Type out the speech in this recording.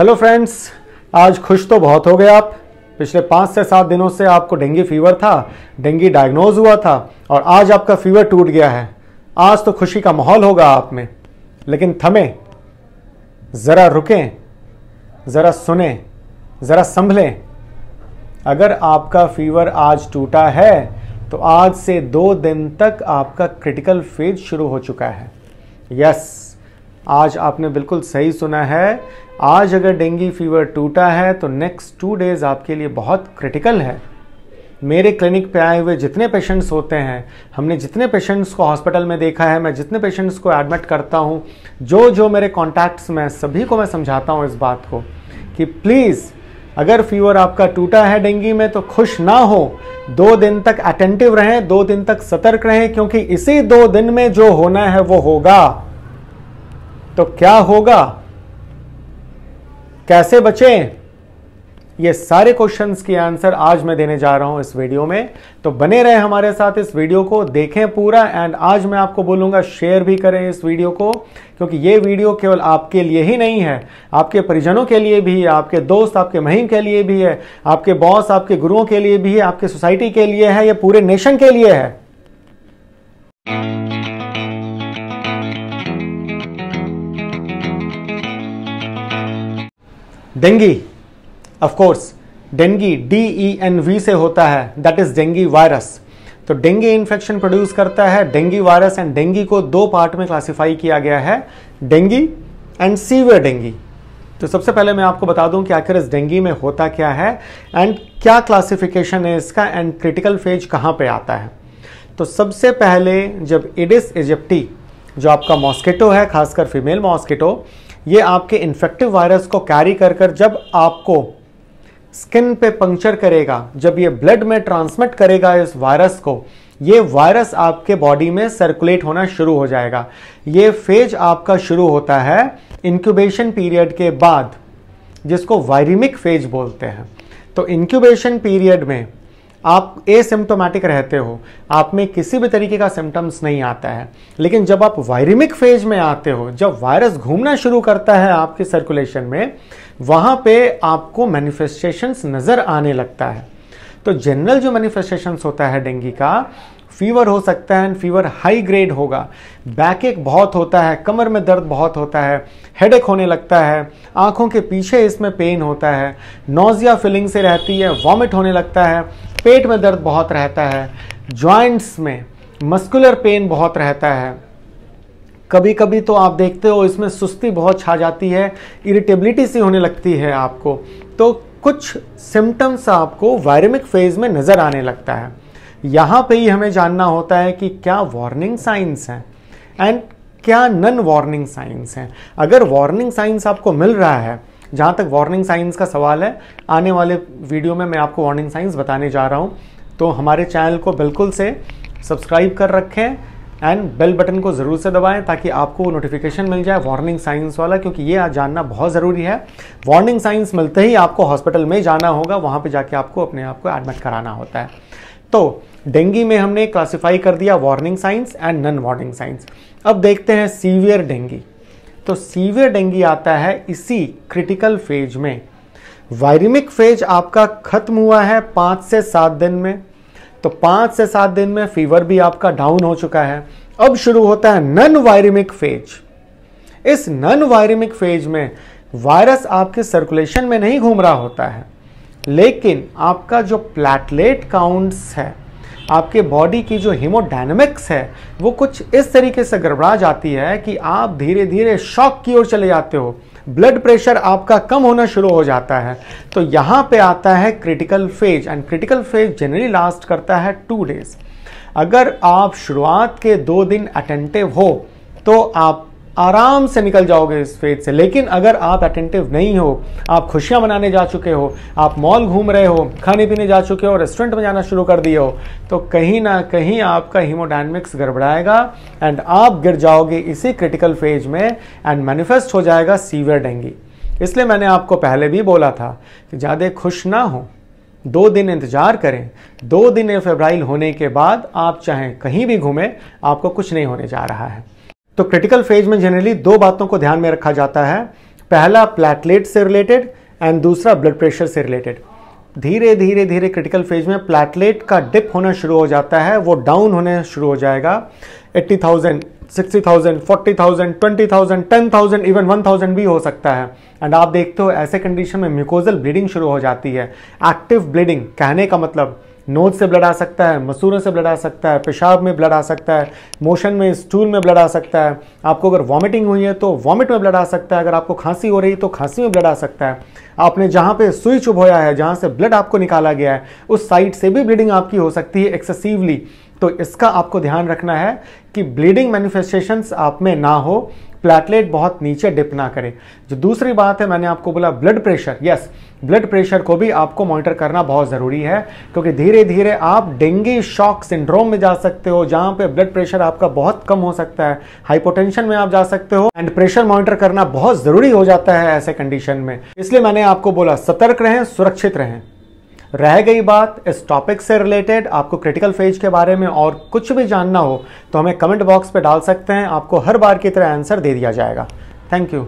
Hello friends आज खुश तो बहुत हो गए आप। पिछले पाँच से सात दिनों से आपको डेंगू फीवर था डेंगी डायग्नोज हुआ था और आज आपका फीवर टूट गया है। आज तो खुशी का माहौल होगा आप में। लेकिन थमे, ज़रा रुकें, ज़रा सुने, ज़रा संभलें। अगर आपका फीवर आज टूटा है तो आज से दो दिन तक आपका क्रिटिकल फ़ेज़ शुरू हो चुका है। यस आज आपने बिल्कुल सही सुना है आज अगर डेंगी फीवर टूटा है तो नेक्स्ट टू डेज़ आपके लिए बहुत क्रिटिकल है। मेरे क्लिनिक पे आए हुए जितने पेशेंट्स होते हैं, हमने जितने पेशेंट्स को हॉस्पिटल में देखा है, मैं जितने पेशेंट्स को एडमिट करता हूँ जो जो मेरे कॉन्टैक्ट्स में सभी को मैं समझाता हूँ इस बात को कि प्लीज़ अगर फीवर आपका टूटा है डेंगी में तो खुश ना हो। दो दिन तक अटेंटिव रहें, दो दिन तक सतर्क रहें, क्योंकि इसी दो दिन में जो होना है, वो होगा। तो क्या होगा? कैसे बचें? ये सारे क्वेश्चंस की आंसर आज मैं देने जा रहा हूँ इस वीडियो में। तो बने रहे हमारे साथ इस वीडियो को, देखें पूरा एंड आज मैं आपको बोलूँगा शेयर भी करें इस वीडियो को, क्योंकि ये वीडियो केवल आपके लिए ही नहीं है। आपके परिजनों के लिए भी है, आपके दोस्त, आपके महिम के लिए भी है, आपके बॉस आपके गुरुओं के लिए भी है, आपके सोसाइटी के लिए है, या पूरे नेशन के लिए है। Dengue of course dengue D E N V से होता है दैट इज़ डेंगी वायरस तो डेंगी इन्फेक्शन प्रोड्यूस करता है डेंगी वायरस एंड डेंगी को दो पार्ट में क्लासिफाई किया गया है डेंगी एंड सीवियर डेंगी तो सबसे पहले मैं आपको बता दूँ कि आखिर इस डेंगी में होता क्या है एंड क्या क्लासिफिकेशन है इसका एंड क्रिटिकल फ़ेज़ कहाँ पे आता है. तो सबसे पहले जब इडिस इजिप्टी जो आपका मॉस्किटो है, खासकर फीमेल मॉस्किटो ये आपके इन्फेक्टिव वायरस को कैरी कर कर जब आपको स्किन पे पंक्चर करेगा, जब ये ब्लड में ट्रांसमिट करेगा इस वायरस को, ये वायरस आपके बॉडी में सर्कुलेट होना शुरू हो जाएगा। ये फ़ेज़ आपका शुरू होता है इंक्यूबेशन पीरियड के बाद, जिसको वायरिमिक फ़ेज़ बोलते हैं। तो इंक्यूबेशन पीरियड में आप एसिम्टोमेटिक रहते हो, आप में किसी भी तरीके का सिम्टम्स नहीं आता है। लेकिन जब आप वायरिमिक फ़ेज़ में आते हो, जब वायरस घूमना शुरू करता है आपके सर्कुलेशन में, वहाँ पे आपको मैनिफेस्टेशंस नज़र आने लगता है। तो जनरल जो मैनिफेस्टेशंस होता है डेंगी का फीवर हो सकता है फीवर हाई ग्रेड होगा। बैक एक बहुत होता है, कमर में दर्द बहुत होता है हेडेक होने लगता है, आँखों के पीछे इसमें पेन होता है नोजिया फीलिंग से रहती है वॉमिट होने लगता है पेट में दर्द बहुत रहता है जॉइंट्स में मस्कुलर पेन बहुत रहता है। कभी कभी तो आप देखते हो इसमें सुस्ती बहुत छा जाती है इरिटेबिलिटी सी होने लगती है आपको। तो कुछ सिम्टम्स आपको वायरमिक फ़ेज़ में नज़र आने लगता है। यहाँ पे ही हमें जानना होता है कि क्या वार्निंग साइंस हैं एंड क्या नन वार्निंग साइंस हैं। अगर वार्निंग साइंस आपको मिल रहा है जहाँ तक वार्निंग साइंस का सवाल है, आने वाले वीडियो में मैं आपको वार्निंग साइंस बताने जा रहा हूँ। तो हमारे चैनल को बिल्कुल से सब्सक्राइब कर रखें एंड बेल बटन को ज़रूर से दबाएँ ताकि आपको नोटिफिकेशन मिल जाए वार्निंग साइंस वाला, क्योंकि ये आज जानना बहुत ज़रूरी है। वार्निंग साइंस मिलते ही आपको हॉस्पिटल में जाना होगा, वहाँ पे जाके आपको अपने आप को एडमिट कराना होता है। तो डेंगी में हमने क्लासिफाई कर दिया warning signs and non warning signs अब देखते हैं सीवियर डेंगी तो सीवियर डेंगी आता है इसी क्रिटिकल फ़ेज़ में। वायरिमिक फ़ेज़ आपका खत्म हुआ है पाँच से सात दिन में। तो पाँच से सात दिन में फीवर भी आपका डाउन हो चुका है। अब शुरू होता है नन वायरिमिक फ़ेज़ इस नन वायरिमिक फ़ेज़ में वायरस आपके सर्कुलेशन में नहीं घूम रहा होता है। लेकिन आपका जो प्लेटलेट काउंट्स है आपके बॉडी की जो हीमोडायनेमिक्स है, वो कुछ इस तरीके से गड़बड़ा जाती है कि आप धीरे धीरे शॉक की ओर चले जाते हो। ब्लड प्रेशर आपका कम होना शुरू हो जाता है। तो यहाँ पे आता है critical phase and critical phase generally last करता है टू डेज़ अगर आप शुरुआत के दो दिन अटेंटिव हो तो आप आराम से निकल जाओगे इस फ़ेज़ से। लेकिन अगर आप अटेंटिव नहीं हो, आप खुशियाँ मनाने जा चुके हो, आप मॉल घूम रहे हो, खाने पीने जा चुके हो रेस्टोरेंट में जाना शुरू कर दिए हो तो कहीं ना कहीं आपका हीमोडाइनमिक्स गड़बड़ाएगा एंड आप गिर जाओगे इसी क्रिटिकल फ़ेज़ में एंड मैनिफेस्ट हो जाएगा सीवियर डेंगी इसलिए मैंने आपको पहले भी बोला था कि ज़्यादा खुश ना हो, दो दिन इंतज़ार करें, दो दिन फेब्राइल होने के बाद आप चाहें कहीं भी घूमें, आपको कुछ नहीं होने जा रहा है। तो क्रिटिकल फ़ेज़ में जनरली दो बातों को ध्यान में रखा जाता है। पहला प्लेटलेट से रिलेटेड एंड दूसरा ब्लड प्रेशर से रिलेटेड धीरे धीरे धीरे क्रिटिकल फ़ेज़ में प्लेटलेट का डिप होना शुरू हो जाता है वो डाउन होने शुरू हो जाएगा। 80,000 60,000 40,000 20,000 10,000 इवन 1,000 भी हो सकता है। एंड आप देखते हो ऐसे कंडीशन में म्यूकोजल ब्लीडिंग शुरू हो जाती है। एक्टिव ब्लीडिंग कहने का मतलब नोज़ से ब्लड आ सकता है, मसूरों से ब्लड आ सकता है, पेशाब में ब्लड आ सकता है, मोशन में स्टूल में ब्लड आ सकता है। आपको अगर वॉमिटिंग हुई है तो वॉमिट में ब्लड आ सकता है, अगर आपको खांसी हो रही है तो खांसी में ब्लड आ सकता है। आपने जहाँ पे सुई चुभोया है, जहाँ से ब्लड आपको निकाला गया है, उस साइड से भी ब्लीडिंग आपकी हो सकती है एक्सेसिवली तो इसका आपको ध्यान रखना है कि ब्लीडिंग मैनिफेस्टेशंस आप में ना हो प्लेटलेट बहुत नीचे डिप ना करे। जो दूसरी बात है, मैंने आपको बोला blood pressure yes blood pressure को भी आपको मॉनिटर करना बहुत ज़रूरी है, क्योंकि धीरे धीरे आप डेंगी शॉक सिंड्रोम में जा सकते हो, जहाँ पे ब्लड प्रेशर आपका बहुत कम हो सकता है। हाइपोटेंशन में आप जा सकते हो एंड प्रेशर मॉनिटर करना बहुत ज़रूरी हो जाता है ऐसे कंडीशन में। इसलिए मैंने आपको बोला, सतर्क रहें, सुरक्षित रहें। रह गई बात इस टॉपिक से रिलेटेड आपको क्रिटिकल फ़ेज़ के बारे में और कुछ भी जानना हो तो हमें कमेंट बॉक्स पर डाल सकते हैं। आपको हर बार की तरह आंसर दे दिया जाएगा। Thank you